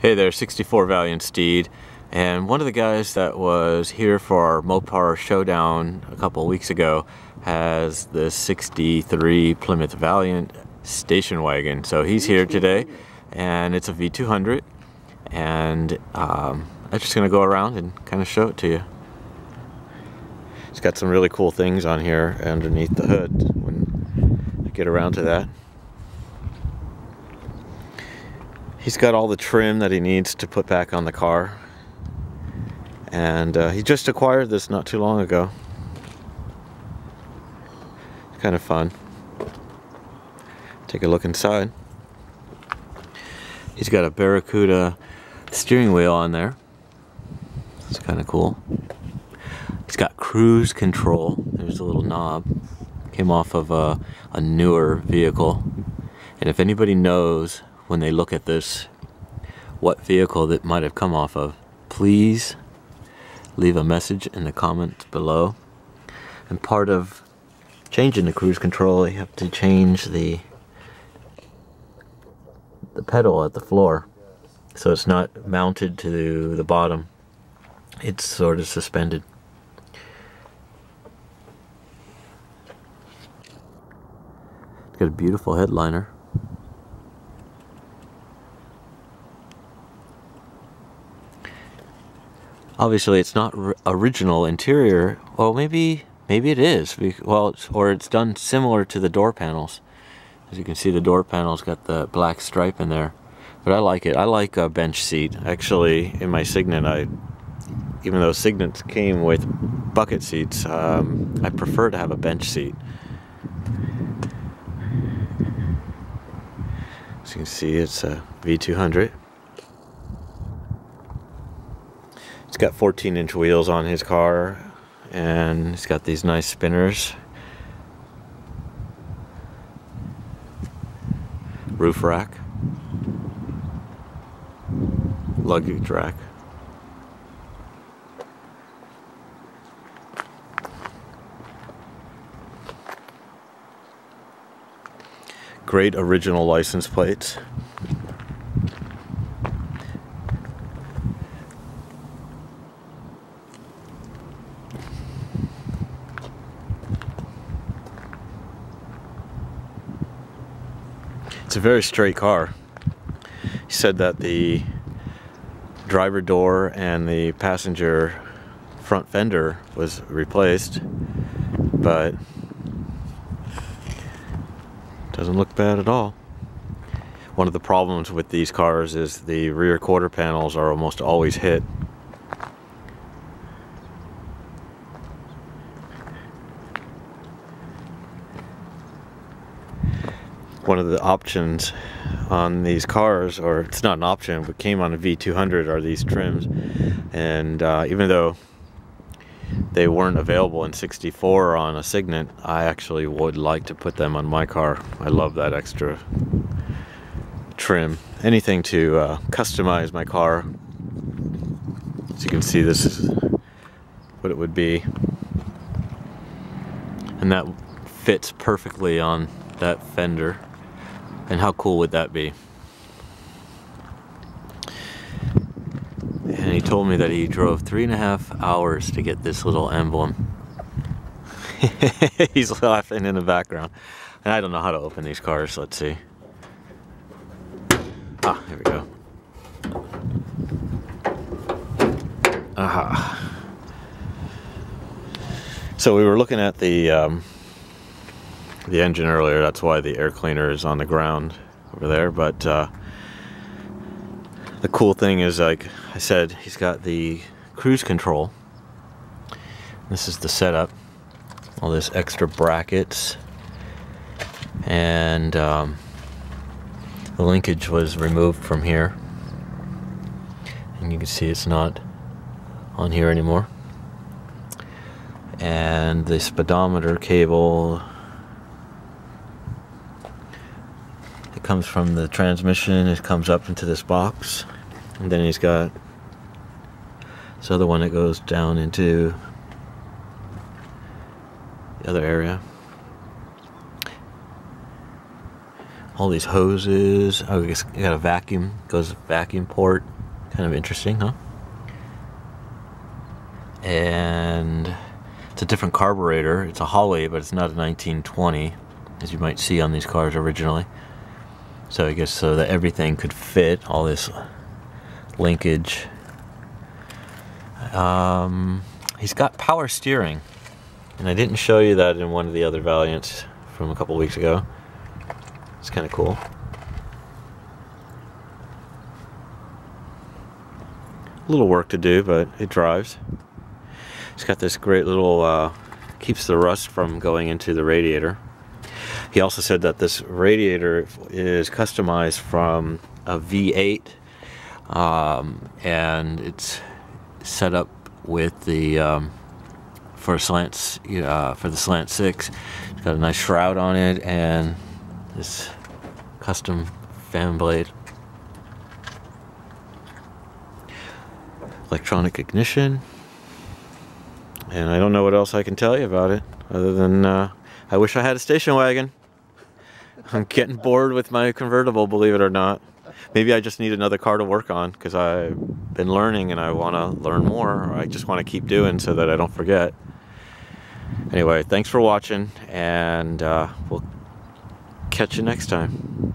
Hey there, 64 Valiant Steed. And one of the guys that was here for our Mopar Showdown a couple weeks ago has the 63 Plymouth Valiant station wagon. So he's here today and it's a V200 and um, I'm just gonna go around and kind of show it to you. It's got some really cool things on here underneath the hood when I get around to that. He's got all the trim that he needs to put back on the car. And uh, he just acquired this not too long ago. Kind of fun. Take a look inside. He's got a Barracuda steering wheel on there. It's kind of cool. He's got cruise control. There's a little knob. Came off of a, a newer vehicle. And if anybody knows when they look at this what vehicle that might have come off of, please leave a message in the comments below. And part of changing the cruise control, you have to change the the pedal at the floor so it's not mounted to the bottom. It's sort of suspended. Got a beautiful headliner. Obviously it's not original interior. Well, maybe maybe it is. Well, it's, or it's done similar to the door panels. As you can see, the door panel's got the black stripe in there. But I like it. I like a bench seat. Actually, in my Signet, I even though Signets came with bucket seats, um, I prefer to have a bench seat. As you can see, it's a V200. He's got 14 inch wheels on his car and he's got these nice spinners. Roof rack. Luggage rack. Great original license plates. It's a very straight car. He said that the driver door and the passenger front fender was replaced, but doesn't look bad at all. One of the problems with these cars is the rear quarter panels are almost always hit one of the options on these cars, or it's not an option, but came on a V200 are these trims. And uh, even though they weren't available in 64 on a Signet, I actually would like to put them on my car. I love that extra trim. Anything to uh, customize my car. As you can see, this is what it would be. And that fits perfectly on that fender. And how cool would that be? And he told me that he drove three and a half hours to get this little emblem. He's laughing in the background. And I don't know how to open these cars. Let's see. Ah, here we go. Aha. So we were looking at the um, the engine earlier. That's why the air cleaner is on the ground over there. But uh, the cool thing is, like I said, he's got the cruise control. This is the setup. All this extra brackets. And um, the linkage was removed from here. And you can see it's not on here anymore. And the speedometer cable comes from the transmission, it comes up into this box. And then he's got this other one that goes down into the other area. all these hoses. Oh, you got a vacuum, goes vacuum port. Kind of interesting, huh? And it's a different carburetor. It's a Holley, but it's not a 1920, as you might see on these cars originally. So I guess so that everything could fit, all this linkage. Um, he's got power steering. And I didn't show you that in one of the other Valiants from a couple weeks ago. It's kind of cool. A little work to do, but it drives. It's got this great little, uh, keeps the rust from going into the radiator. He also said that this radiator is customized from a V8 um, and it's set up with the um, for slants uh, for the slant six. It's got a nice shroud on it and this custom fan blade. Electronic ignition. And I don't know what else I can tell you about it other than uh, I wish I had a station wagon. I'm getting bored with my convertible, believe it or not. Maybe I just need another car to work on because I've been learning and I want to learn more. Or I just want to keep doing so that I don't forget. Anyway, thanks for watching and uh, we'll catch you next time.